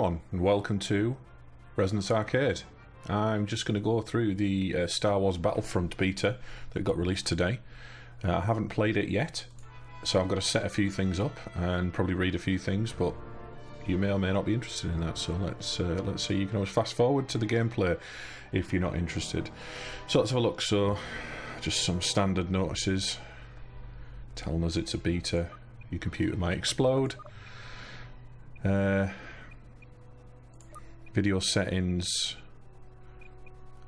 Everyone and welcome to Resonance Arcade. I'm just going to go through the uh, Star Wars Battlefront beta that got released today. Uh, I haven't played it yet, so I've got to set a few things up and probably read a few things, but you may or may not be interested in that. So let's uh, let's see. You can always fast forward to the gameplay if you're not interested. So let's have a look. So just some standard notices telling us it's a beta. Your computer might explode. Uh, video settings.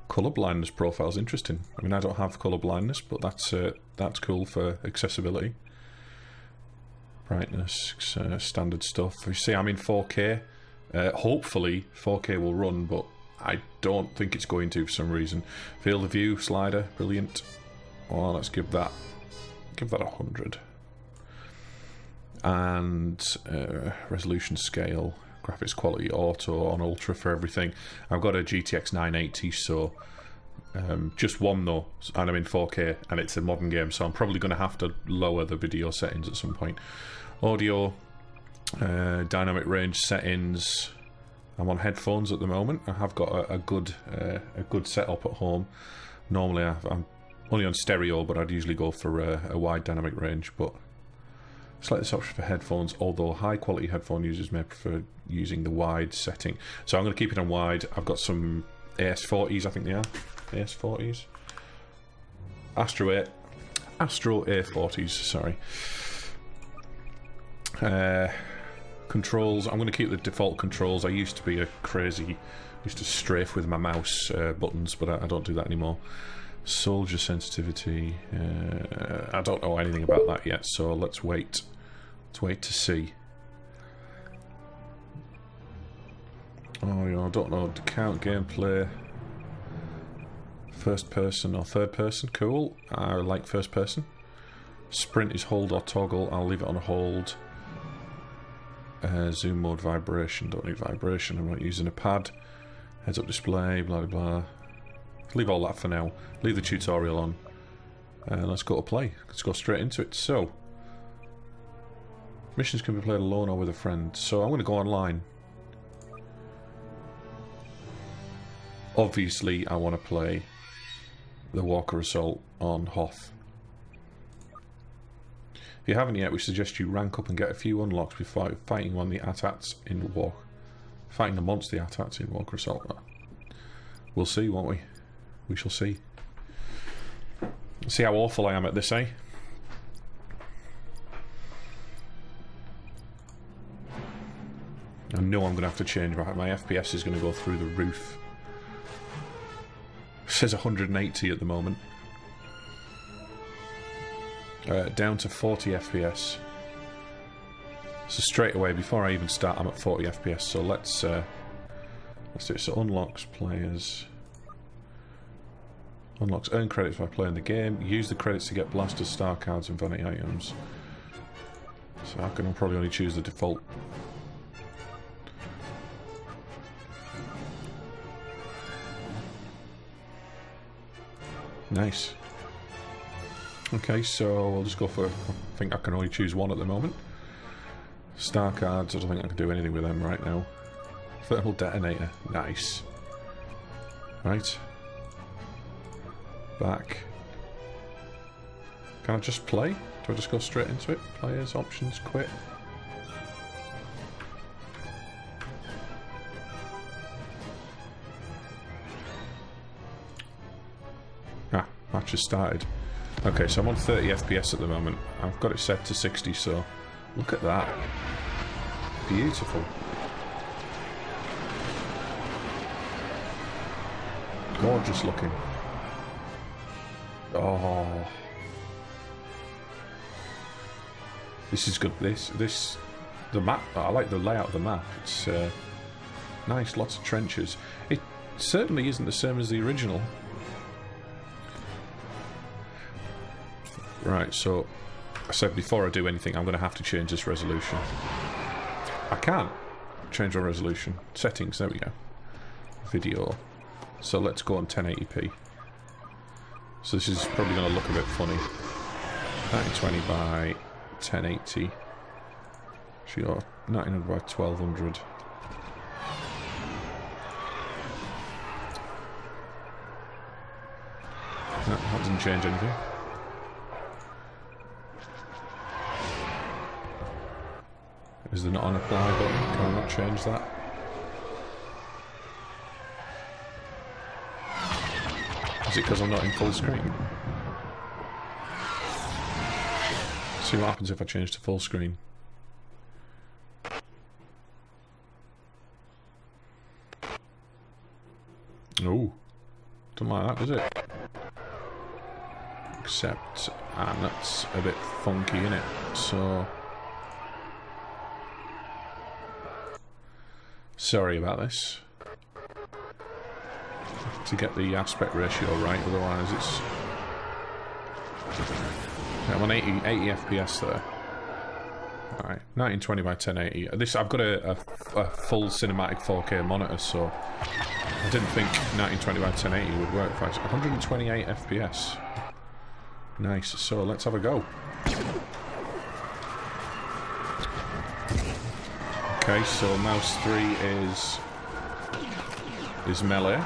Color blindness profile is interesting. I mean I don't have color blindness but that's uh, that's cool for accessibility. Brightness uh, standard stuff. You see I'm in 4k uh, hopefully 4k will run but I don't think it's going to for some reason. Field of view slider brilliant. Well let's give that give that a hundred. And uh, resolution scale graphics quality auto on ultra for everything. I've got a GTX 980 so um, just one though and I'm in 4K and it's a modern game so I'm probably going to have to lower the video settings at some point. Audio, uh, dynamic range settings. I'm on headphones at the moment. I have got a, a good uh, a good setup at home. Normally I, am only on stereo but I'd usually go for a, a wide dynamic range but Select this option for headphones, although high quality headphone users may prefer using the wide setting. So I'm going to keep it on wide. I've got some AS40s, I think they are. AS40s. Astro 8. Astro A40s, sorry. Uh, controls, I'm going to keep the default controls. I used to be a crazy, used to strafe with my mouse uh, buttons, but I, I, don't do that anymore. Soldier sensitivity, uh, I don't know anything about that yet, so let's wait Let's wait to see. Oh, yeah, I don't know. Count gameplay. First person or third person. Cool. I like first person. Sprint is hold or toggle. I'll leave it on hold. Uh, zoom mode vibration. Don't need vibration. I'm not using a pad. Heads up display. Blah, blah, blah. Leave all that for now. Leave the tutorial on. And uh, let's go to play. Let's go straight into it. So, Missions can be played alone or with a friend. So I'm going to go online. Obviously, I want to play the Walker Assault on Hoth. If you haven't yet, we suggest you rank up and get a few unlocks before fighting one of the AT-ATs in Walk. Fighting amongst the AT-ATs in Walker Assault. We'll see, won't we? We shall see. See how awful I am at this, eh? I know I'm going to have to change my, my FPS is going to go through the roof. Says 180 at the moment. Uh, down to 40 FPS. So straight away, before I even start, I'm at 40 FPS. So let's uh, let's do it. So unlocks players. Unlocks earn credits by playing the game. Use the credits to get blaster star cards and vanity items. So I can probably only choose the default Nice. Okay, so I'll just go for... I think I can only choose one at the moment. Star cards, I don't think I can do anything with them right now. Thermal detonator, nice. Right. Back. Can I just play? Do I just go straight into it? Players, options, quit. Match has started. Okay, so I'm on 30 FPS at the moment. I've got it set to 60, so look at that. Beautiful. Gorgeous looking. Oh. This is good. This, this, the map, I like the layout of the map. It's uh, nice, lots of trenches. It certainly isn't the same as the original. Right, so I said before I do anything, I'm going to have to change this resolution. I can't change our resolution. Settings, there we go. Video. So let's go on 1080p. So this is probably going to look a bit funny. 1920 by 1080. Sure, 1900 by 1200. That, that doesn't change anything. Is there not an apply button? Can I not change that? Is it because I'm not in full screen? See what happens if I change to full screen. Oh, don't like that, does it? Except, and that's a bit funky, isn't it? So, sorry about this. To get the aspect ratio right, otherwise it's. I'm on 80, 80 FPS there. Alright, 1920 by 1080. This I've got a, a, a full cinematic 4K monitor, so I didn't think 1920 by 1080 would work for us. 128 FPS. Nice, so let's have a go. Okay, so mouse 3 is is melee.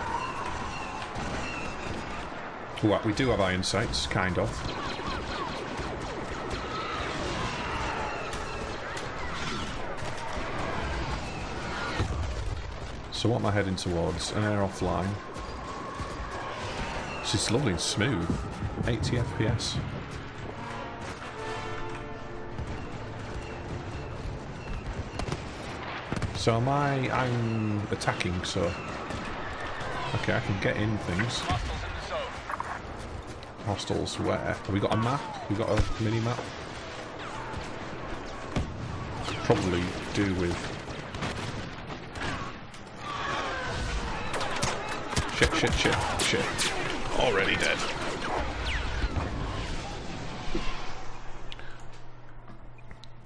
What, we do have iron sights, kind of. So what am I heading towards? An air offline. Is lovely and smooth. 80 FPS. So am I... I'm attacking, so... Okay, I can get in things. Hostiles where? Have we got a map? We got a mini-map? Probably do with Shit, shit, shit, shit. Already dead.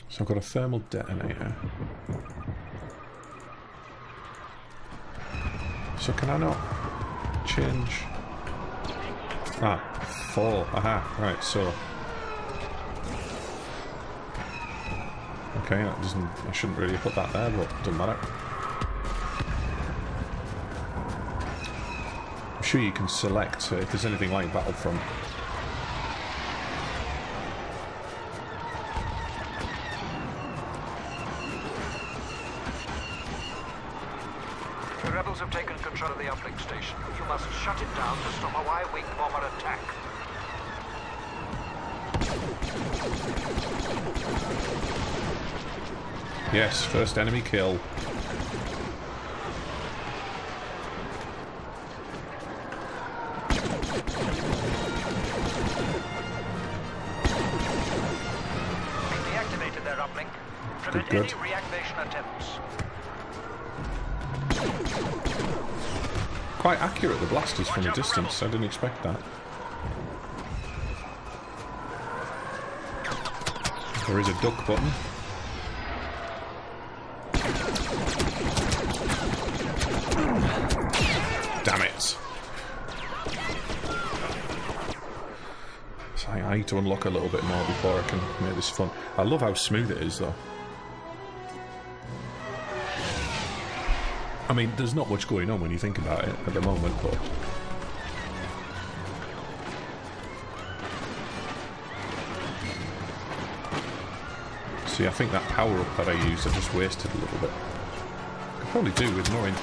So I've got a thermal detonator. So can I not change? Ah, four. Aha, right, so. Okay, that doesn't. I shouldn't really put that there, but doesn't matter. I'm sure you can select uh, if there's anything like Battlefront. First enemy kill. good. Quite accurate, the blasters from a distance. I didn't expect that. There is a duck button. I need to unlock a little bit more before I can make this fun. I love how smooth it is though. I mean, there's not much going on when you think about it at the moment, but... See, I think that power-up that I used, I just wasted a little bit. I probably do with knowing...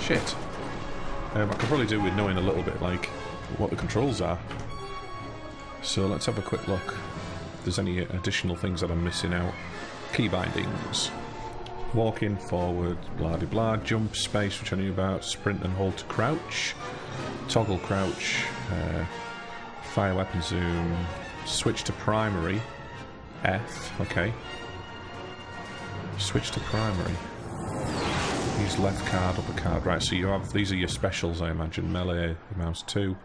Shit. Um, I could probably do with knowing a little bit, like, what the controls are. So let's have a quick look. If there's any additional things that I'm missing out. Key bindings. Walking forward, blah blah blah. Jump space, which I knew about. Sprint and hold to crouch. Toggle crouch. Uh, fire weapon zoom. Switch to primary. F. Okay. Switch to primary. Use left card, upper card. Right, so you have these are your specials, I imagine. Melee, mouse two.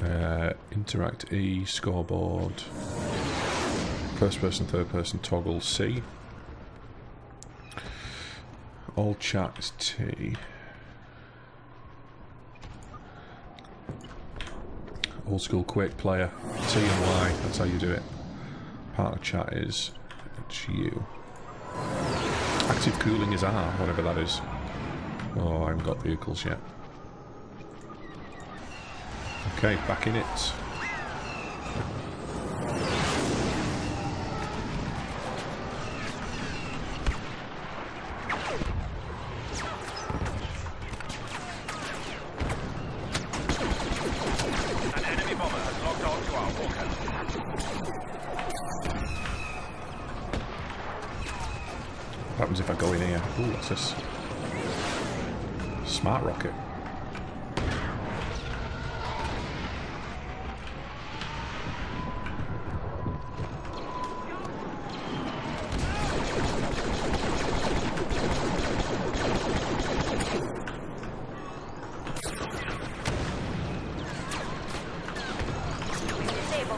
Uh, interact E, scoreboard. First person, third person, toggle C. All chat T. Old school quick player. T and Y, that's how you do it. Part of chat is it's you. Active cooling is R, whatever that is. Oh, I haven't got vehicles yet. Okay, back in it.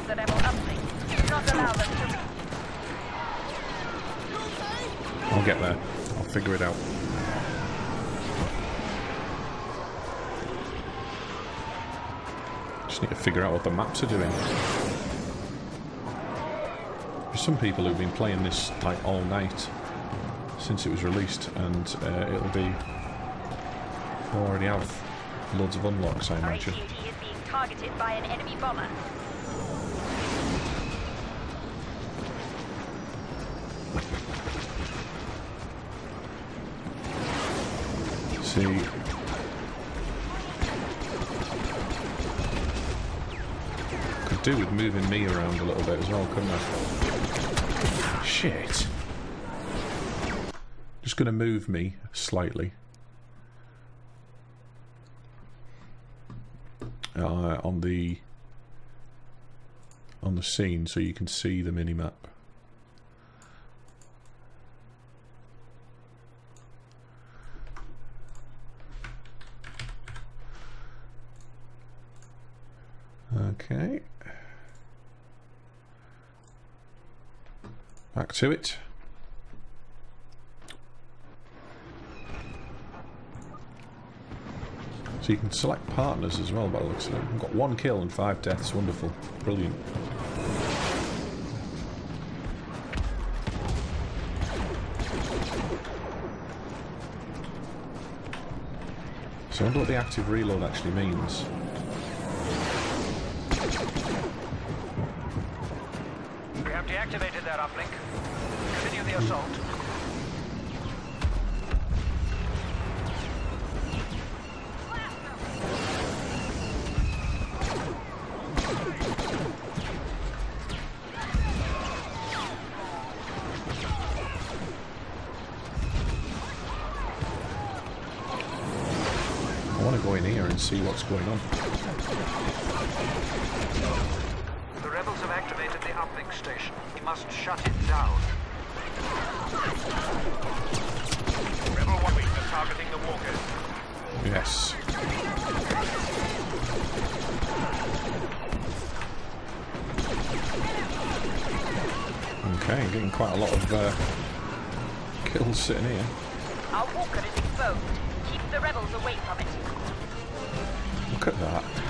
The uplink. Do not allow them to reach. I'll get there. I'll figure it out. Just need to figure out what the maps are doing. There's some people who've been playing this like all night since it was released, and uh, it'll be already have loads of unlocks, I imagine. RATG is being targeted by an enemy bomber. Do with moving me around a little bit as well, couldn't I? Shit. Just gonna move me slightly. Uh, on the on the scene so you can see the minimap. Okay. Back to it. So you can select partners as well by the looks of it. I've got one kill and five deaths. Wonderful. Brilliant. So I wonder what the active reload actually means. We have deactivated that uplink. Assault. I want to go in here and see what's going on. The rebels have activated the uplink station. We must shut it down. Yes. Okay, getting quite a lot of uh, kills sitting here. Our walker is exposed. Keep the rebels away from it. Look at that.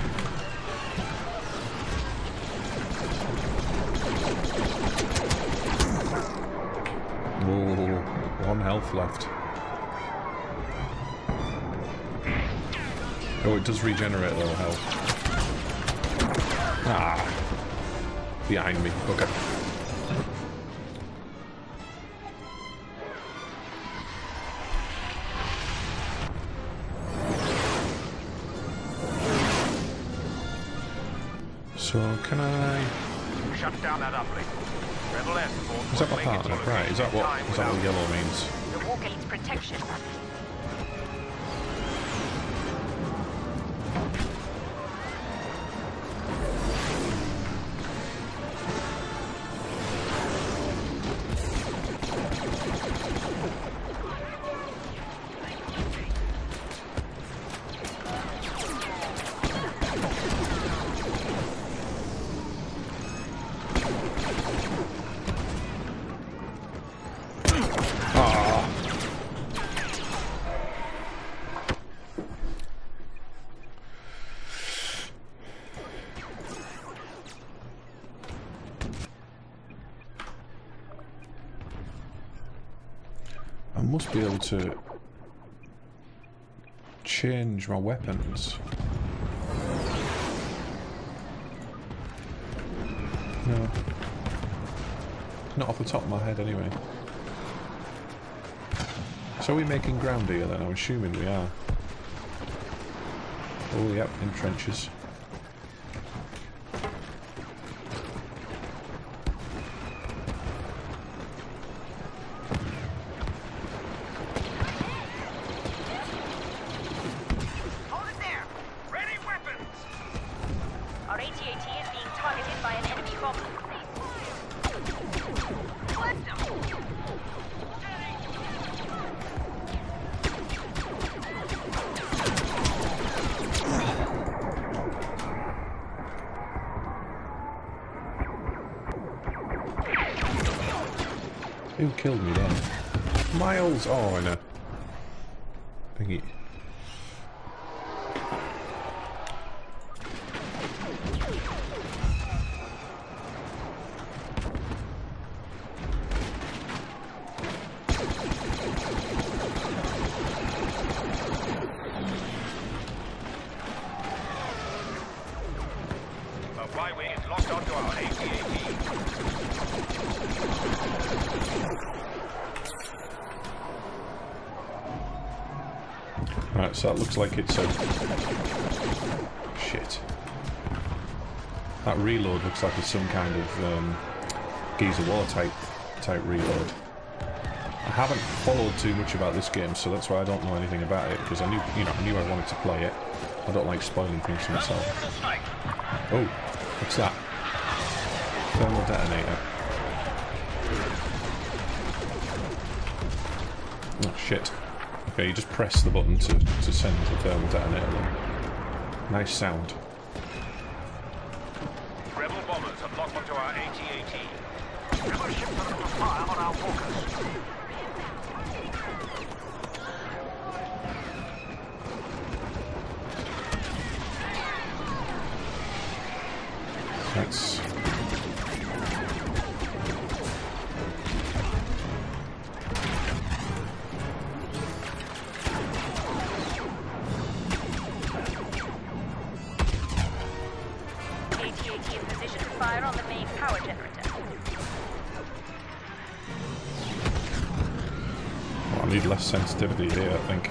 One health left. Oh, it does regenerate though, health. Ah. Behind me. Okay. So, can I... Shut down that uplink. Rebel air support. Is that will my partner? Right, is that what, time that what yellow means? The walker needs protection. to change my weapons. No. Not off the top of my head anyway. So are we making ground here then? I'm assuming we are. Oh, yep, in trenches. Y-Wing is locked onto our AT-AT. Right, so that looks like it's a... Shit. That reload looks like it's some kind of um, of War type, type reload. I haven't followed too much about this game, so that's why I don't know anything about it, because I knew, you know, I knew I wanted to play it. I don't like spoiling things for myself. Oh, what's that? Thermal detonator. Oh shit. Okay, you just press the button to, to send the thermal detonator. Nice sound. Sensitivity here, I think.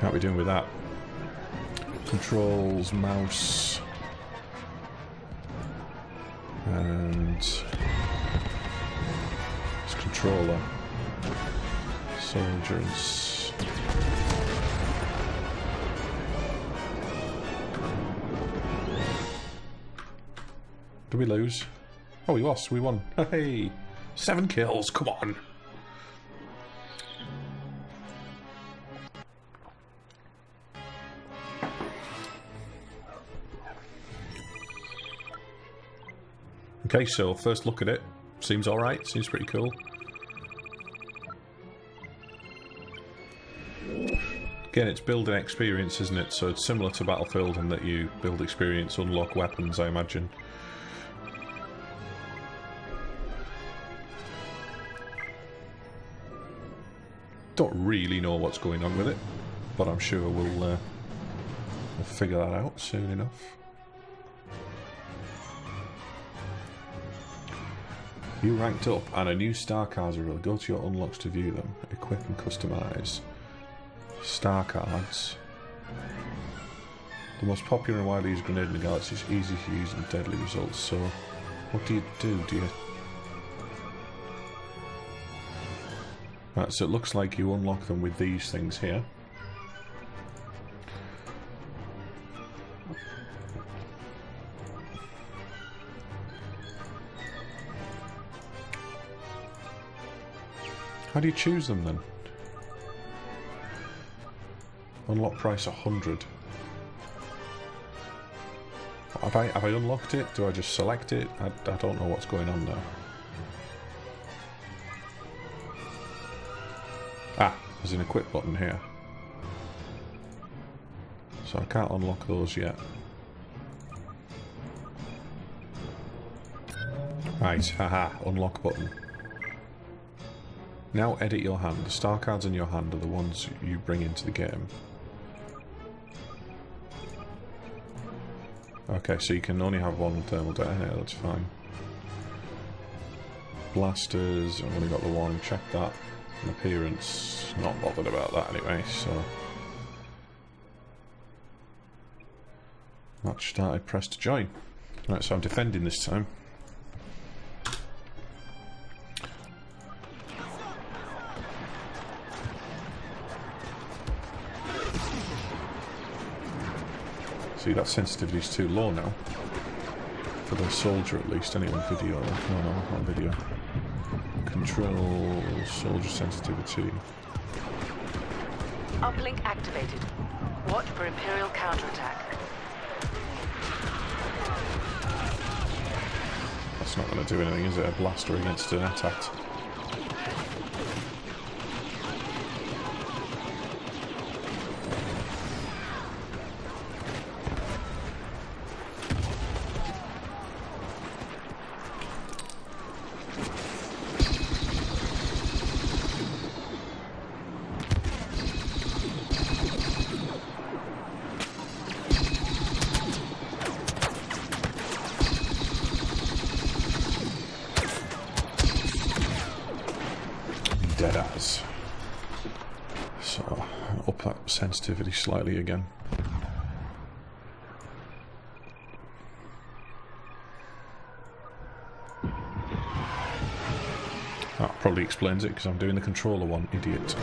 Can't be doing with that. Controls, mouse, and this controller, soldiers. Did we lose? Oh, we lost. We won. Hey, seven kills. Come on. Okay, so first look at it. Seems alright. Seems pretty cool. Again, it's building experience, isn't it? So it's similar to Battlefield in that you build experience, unlock weapons, I imagine. Don't really know what's going on with it, but I'm sure we'll, uh, we'll figure that out soon enough. You ranked up and a new star cards are revealed. Go to your unlocks to view them. Equip and customize. Star cards. The most popular and widely used grenade in the galaxy is easy to use and deadly results. So, what do you do? Do you... Right, so it looks like you unlock them with these things here. How do you choose them then? Unlock price 100. Have I, have I unlocked it? Do I just select it? I, I don't know what's going on now. There's an equip button here. So I can't unlock those yet. Right, haha, unlock button. Now edit your hand. The star cards in your hand are the ones you bring into the game. Okay, so you can only have one thermal detonator, that's fine. Blasters, I've only got the one, check that. An appearance, not bothered about that anyway, so... Match started, press to join. Right, so I'm defending this time. See, that sensitivity is too low now. For the soldier at least, anyway, video. No, no, not video. Control, soldier sensitivity. Uplink activated. Watch for Imperial counterattack. That's not going to do anything, is it? A blaster against an attack. Dead as. So, up that sensitivity slightly again. That probably explains it because I'm doing the controller one, idiot.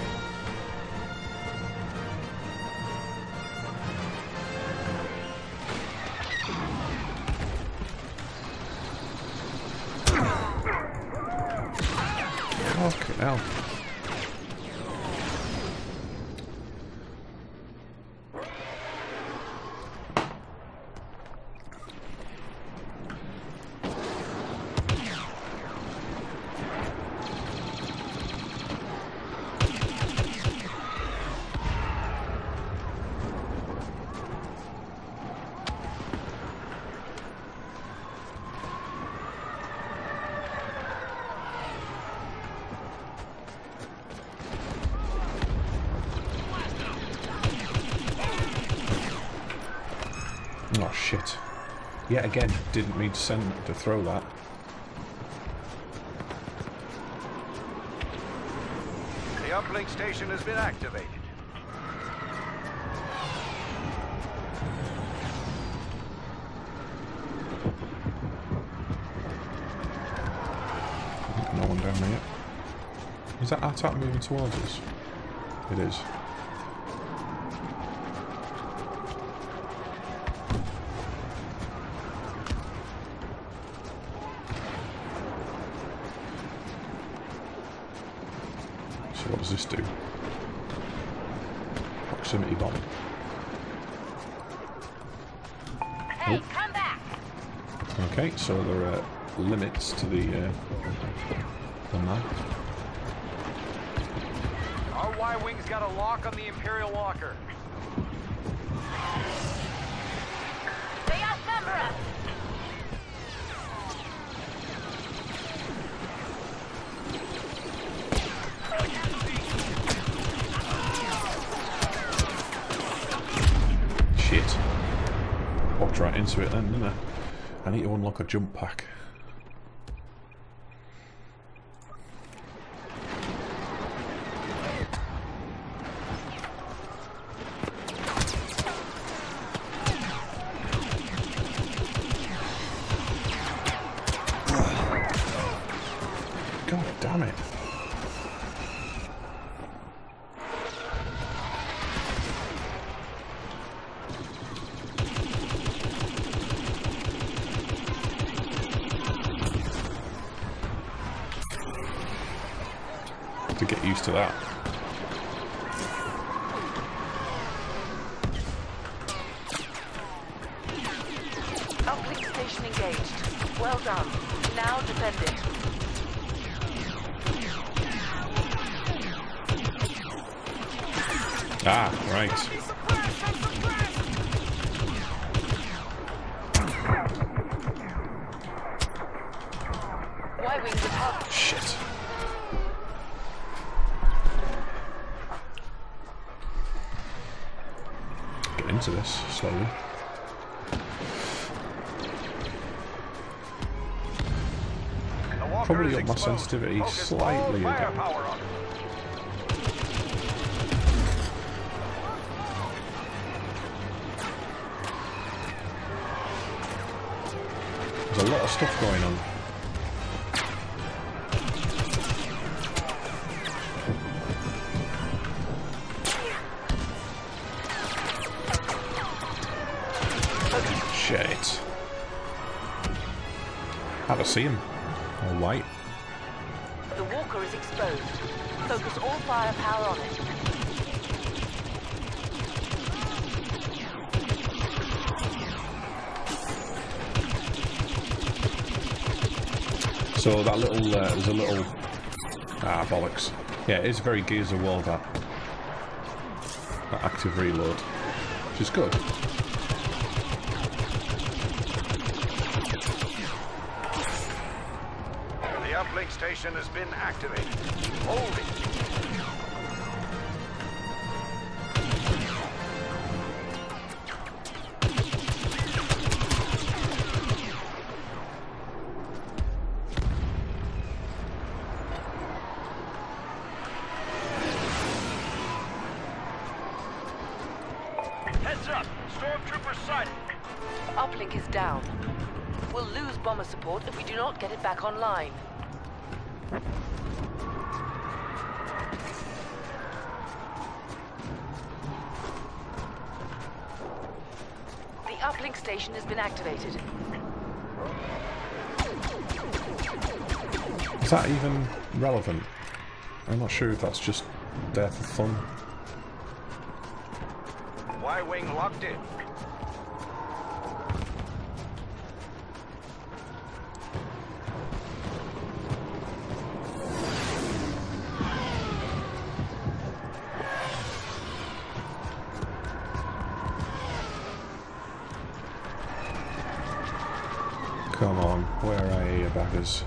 Fucking hell. Oh shit. Yet again, didn't mean to send to throw that. The uplink station has been activated. No one down there yet. Is that attack moving towards us? It is. Limits to the uh, the map. Our Y-Wing's got a lock on the Imperial Walker. They outnumber us! Shit. Walked right into it then, didn't I? I need to unlock a jump pack. God damn it. To get used to that. Uplink station engaged. Well done. Now defend it. Ah, right. Slowly. Probably got my sensitivity Focus slightly it. There's a lot of stuff going on. How to see him? All white. The walker is exposed. Focus all firepower on it. So that little, uh, there's a little, ah bollocks. Yeah, it is very Gears of War that, that active reload, which is good. The uplink station has been activated. Hold it. Heads up! Stormtroopers sighted! Uplink is down. We'll lose bomber support if we do not get it back online. Activated. Is that even relevant? I'm not sure if that's just there for fun. Y-wing locked in. Come on, where are you, baggers?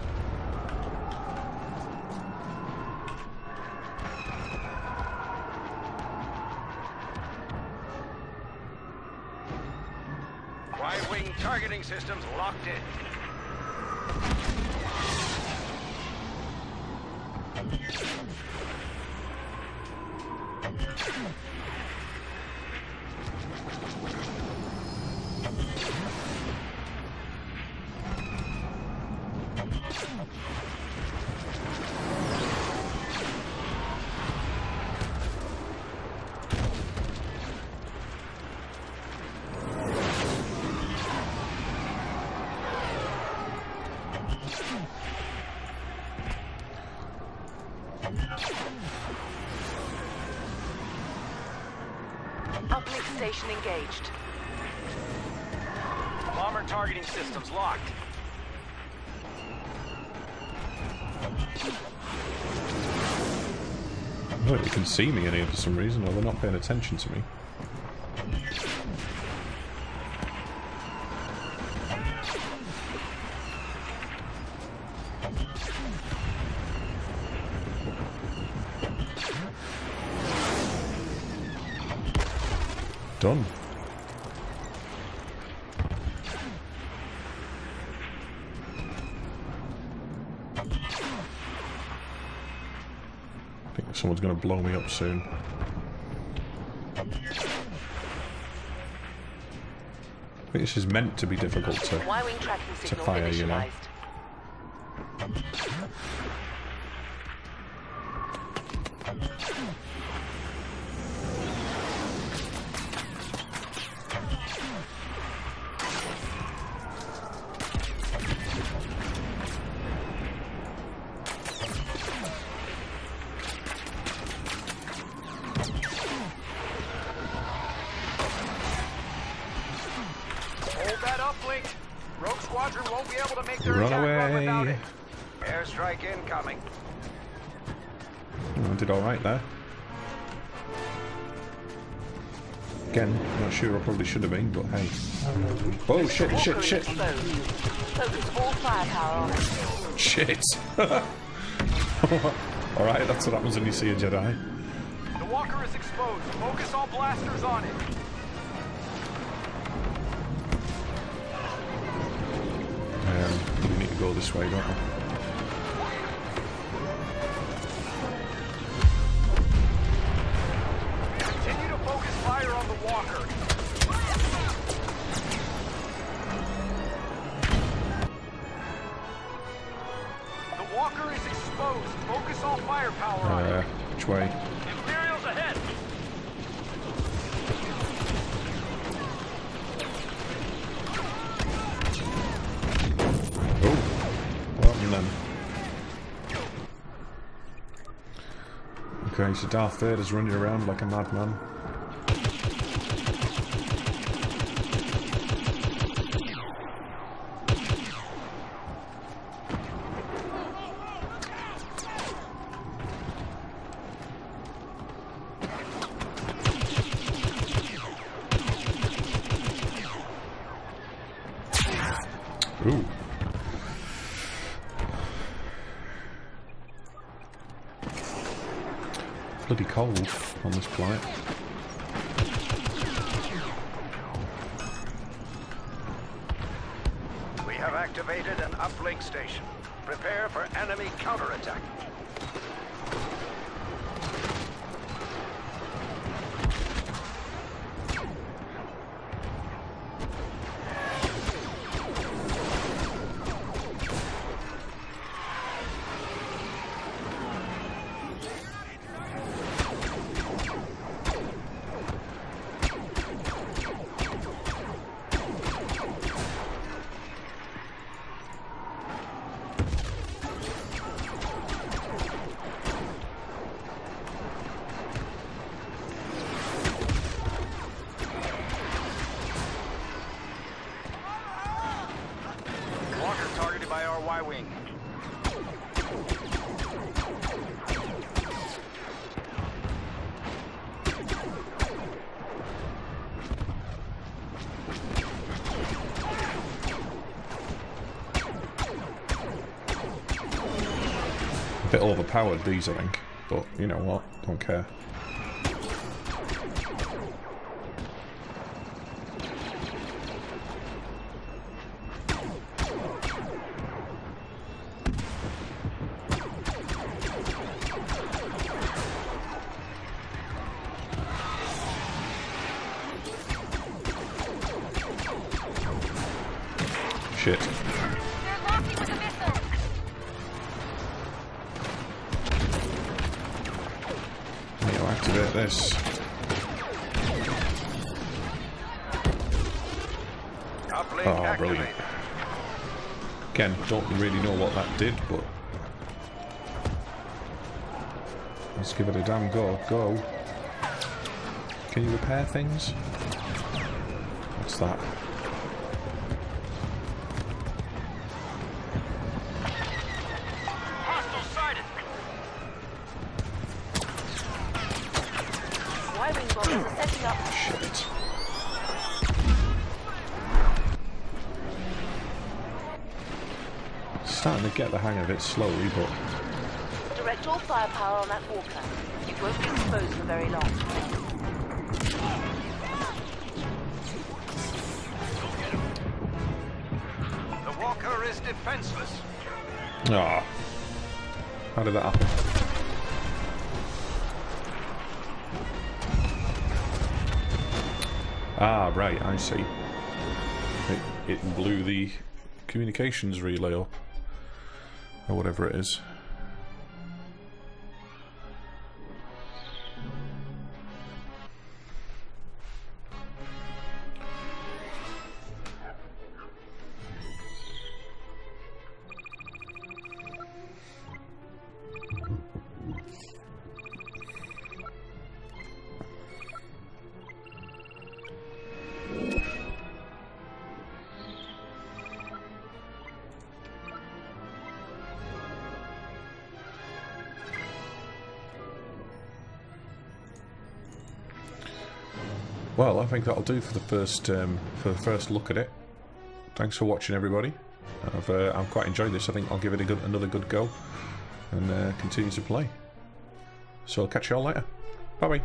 Oh, they can see me in for some reason, or they're not paying attention to me. Going to blow me up soon. I think this is meant to be difficult to. Signal fire, you know. Squadron won't be able to make their Run away. without it. Airstrike incoming. I did alright there. Again, not sure I probably should have been, but hey. Oh shit, shit, shit, exposed. Focus all firepower on it. shit. alright, that's what happens when you see a Jedi. The walker is exposed. Focus all blasters on it. go this way, don't we? Okay, so Darth Vader's running around like a madman. Overpowered these, I think. But you know what? Don't care. Shit. Activate this. Oh, brilliant. Again, don't really know what that did, but let's give it a damn go. Go. Can you repair things? What's that? To get the hang of it slowly, but Direct all firepower on that walker. You won't be exposed for very long. The walker is defenseless. ah, how did that happen? Ah, right, I see. It, it blew the communications relay up, or whatever it is. Think that'll do for the first um, for the first look at it. Thanks for watching, everybody. I've uh, I've quite enjoyed this. I think I'll give it a good another good go and uh, continue to play. So I'll catch you all later. Bye bye.